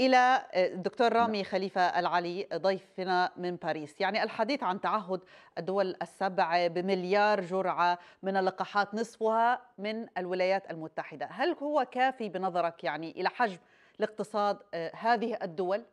إلى الدكتور رامي خليفة العلي ضيفنا من باريس. يعني الحديث عن تعهد الدول السبع بمليار جرعة من اللقاحات نصفها من الولايات المتحدة. هل هو كافي بنظرك يعني إلى حجم الاقتصاد هذه الدول؟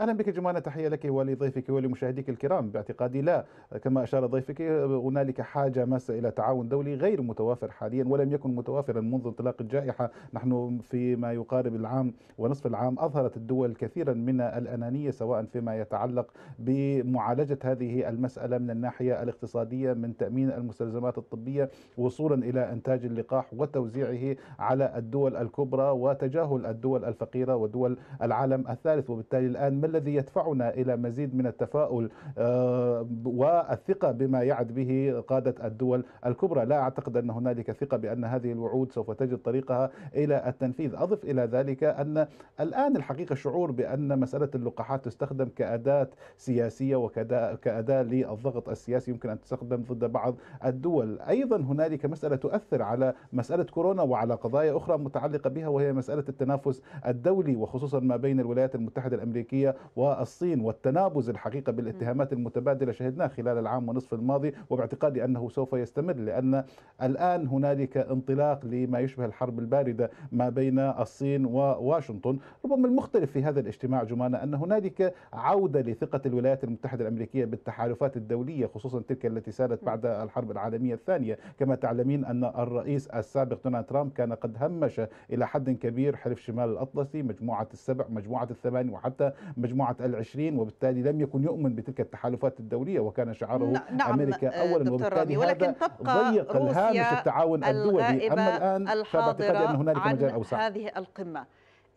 أهلا بك جمانة تحية لك ولضيفك ولمشاهديك الكرام. باعتقادي لا. كما أشار ضيفك هنالك حاجة ماسة إلى تعاون دولي غير متوافر حاليا ولم يكن متوافرا منذ انطلاق الجائحة. نحن فيما يقارب العام ونصف العام أظهرت الدول كثيرا من الأنانية سواء فيما يتعلق بمعالجة هذه المسألة من الناحية الاقتصادية من تأمين المستلزمات الطبية وصولا إلى إنتاج اللقاح وتوزيعه على الدول الكبرى وتجاهل الدول الفقيرة ودول العالم الثالث. وبالتالي الآن الذي يدفعنا إلى مزيد من التفاؤل آه، والثقة بما يعد به قادة الدول الكبرى، لا أعتقد أن هنالك ثقة بأن هذه الوعود سوف تجد طريقها إلى التنفيذ، أضف إلى ذلك أن الآن الحقيقة الشعور بأن مسألة اللقاحات تستخدم كأداة سياسية وكاداه للضغط السياسي يمكن أن تستخدم ضد بعض الدول، أيضا هنالك مسألة تؤثر على مسألة كورونا وعلى قضايا أخرى متعلقة بها وهي مسألة التنافس الدولي وخصوصا ما بين الولايات المتحدة الأمريكية والصين والتنابز الحقيقة بالاتهامات المتبادلة شهدناه خلال العام ونصف الماضي وباعتقادي أنه سوف يستمر لأن الآن هنالك انطلاق لما يشبه الحرب الباردة ما بين الصين وواشنطن. ربما المختلف في هذا الاجتماع جمانة أن هنالك عودة لثقة الولايات المتحدة الأمريكية بالتحالفات الدولية خصوصا تلك التي سارت بعد الحرب العالمية الثانية. كما تعلمين أن الرئيس السابق دونالد ترامب كان قد همش إلى حد كبير حلف شمال الأطلسي مجموعة السبع مجموعة الثمانية وحتى مجموعة العشرين وبالتالي لم يكن يؤمن بتلك التحالفات الدولية وكان شعاره نعم أمريكا أولا وبالتالي ولكن تبقى ضيق الهامش التعاون الدولي. أما الآن فباعتقادي أن هنالك مجال أوسع. هذه القمة.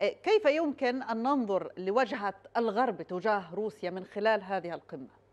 كيف يمكن أن ننظر لوجهة الغرب تجاه روسيا من خلال هذه القمة؟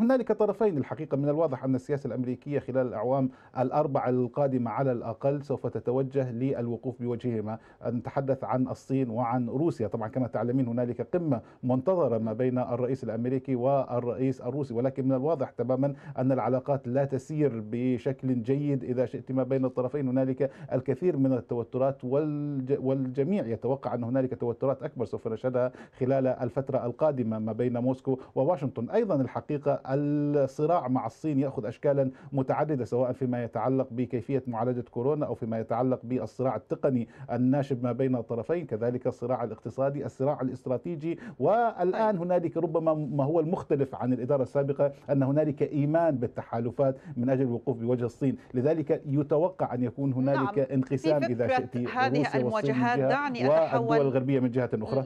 هنالك طرفين الحقيقة من الواضح أن السياسة الأمريكية خلال الأعوام الأربع القادمة على الأقل سوف تتوجه للوقوف بوجههما. نتحدث عن الصين وعن روسيا. طبعا كما تعلمين هنالك قمة منتظرة ما بين الرئيس الأمريكي والرئيس الروسي. ولكن من الواضح تماما أن العلاقات لا تسير بشكل جيد إذا شئت ما بين الطرفين. هنالك الكثير من التوترات والجميع يتوقع أن هنالك توترات أكبر سوف نشهدها خلال الفترة القادمة ما بين موسكو وواشنطن. أيضا الحقيقة الصراع مع الصين يأخذ اشكالا متعددة سواء فيما يتعلق بكيفية معالجة كورونا أو فيما يتعلق بالصراع التقني الناشب ما بين الطرفين كذلك الصراع الاقتصادي الصراع الاستراتيجي. والآن هنالك ربما ما هو المختلف عن الإدارة السابقة أن هنالك إيمان بالتحالفات من أجل الوقوف بوجه الصين. لذلك يتوقع أن يكون هنالك نعم. انقسام إذا شئت هذه المواجهات دعني اتحول والدول الغربية من جهة أخرى.